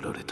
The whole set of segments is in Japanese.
何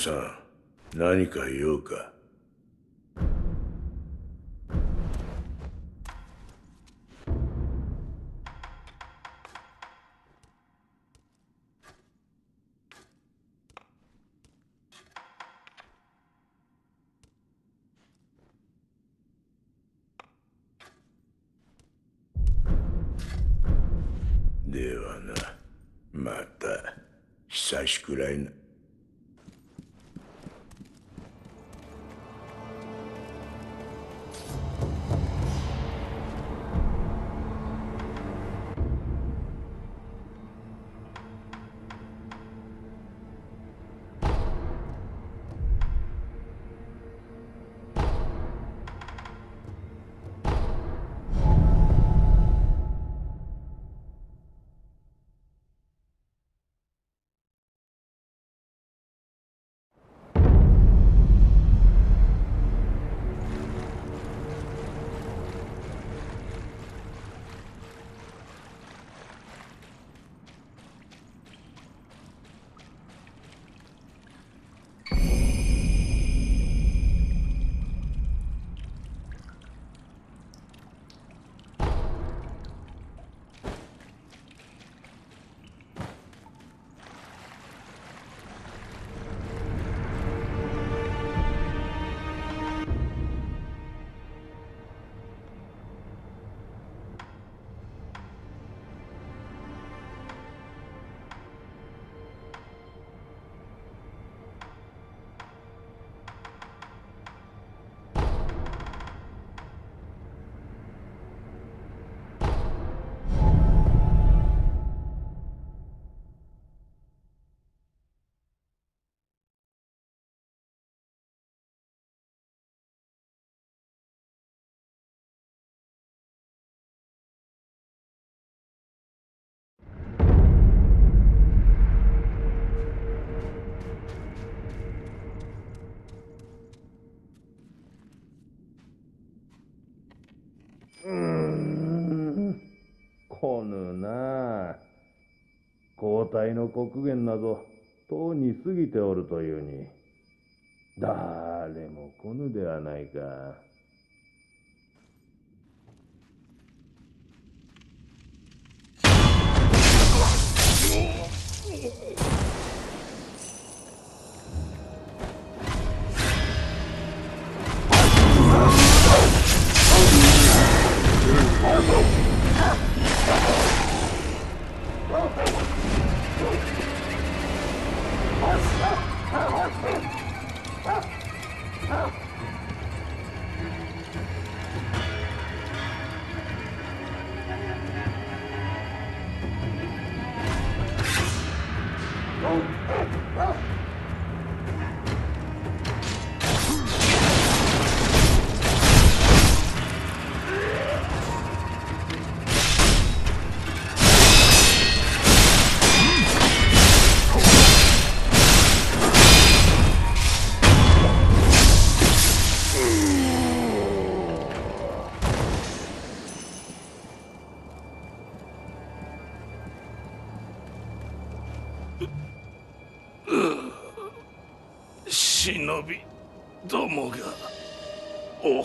さん何か言おうか。ではなまた久しくらいな。交代の刻限などとうに過ぎておるというに誰も来ぬではないか。Whoa. どもがお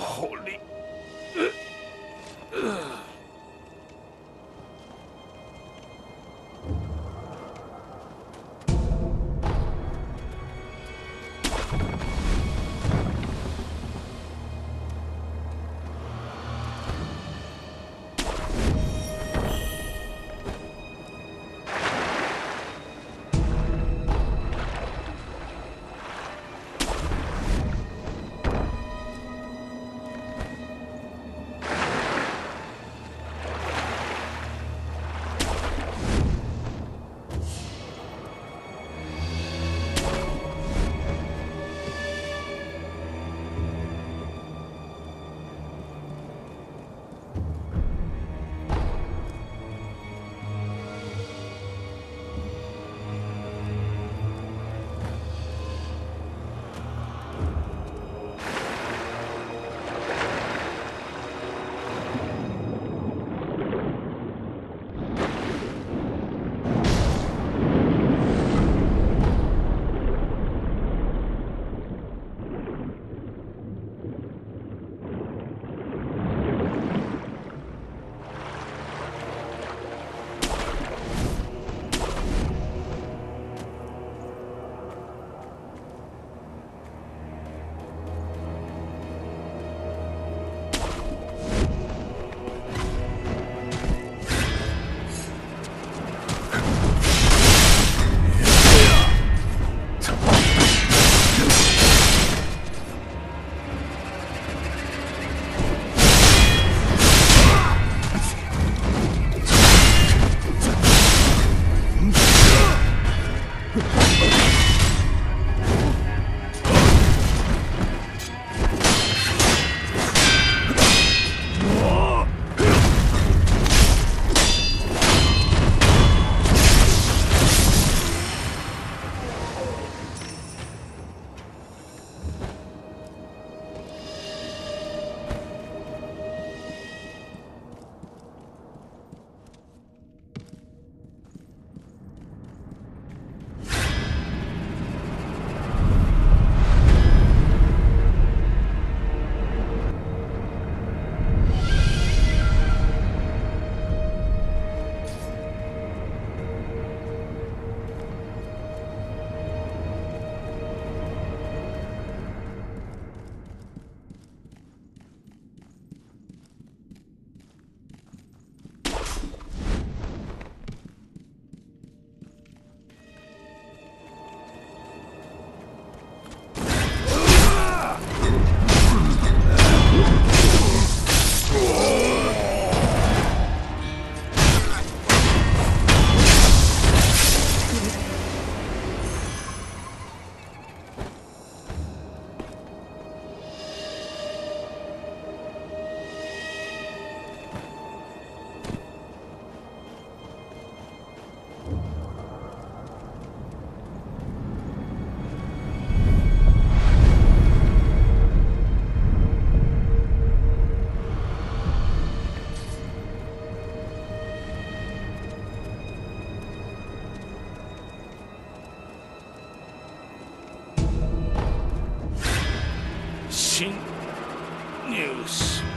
House.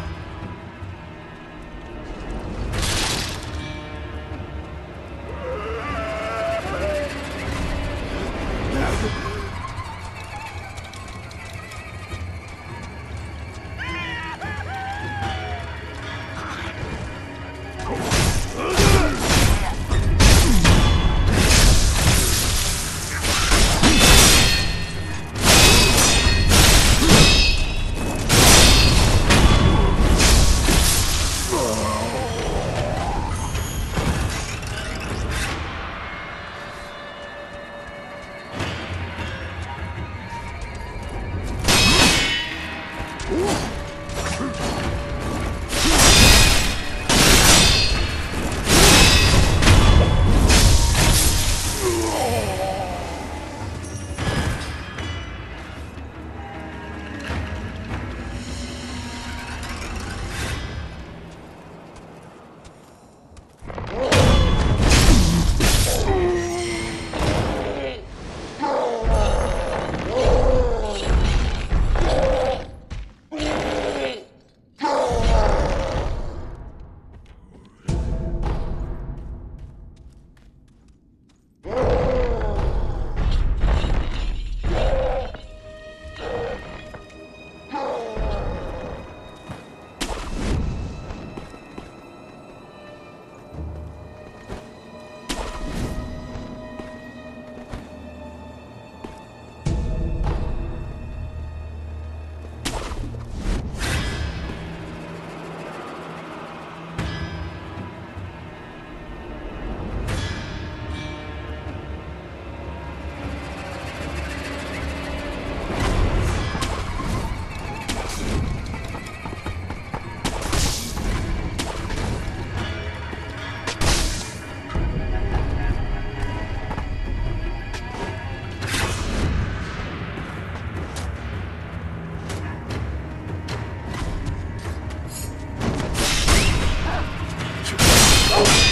you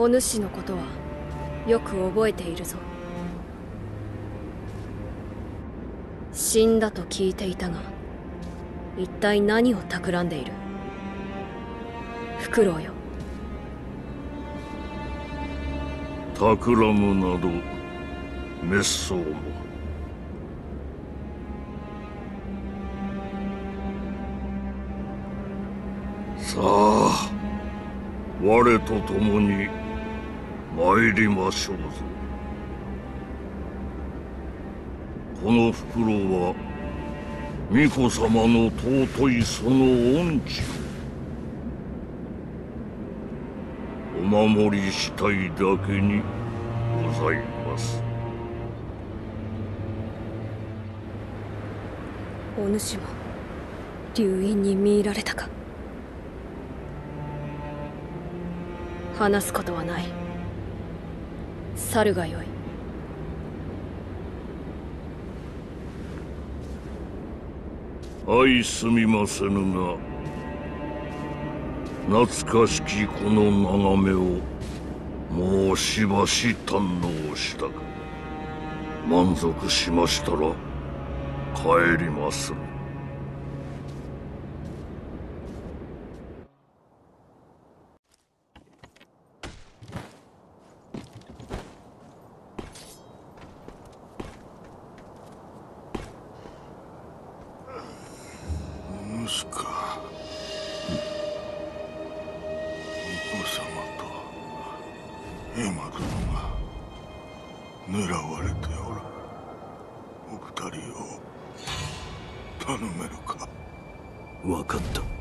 お主のことはよく覚えているぞ。死んだと聞いていたが一体何を企んでいる？フクロウよ。企むなど滅相も。さあ我と共に参りましょうぞ。この袋は巫女様の尊いその恩知をお守りしたいだけにございます。お主も流因に見入られたか。話すことはない。去るがよい。相すみませぬが懐かしきこの眺めをもうしばし堪能したが満足しましたら帰りまする。様とエマ殿が狙われておる。お二人を頼めるか？分かった。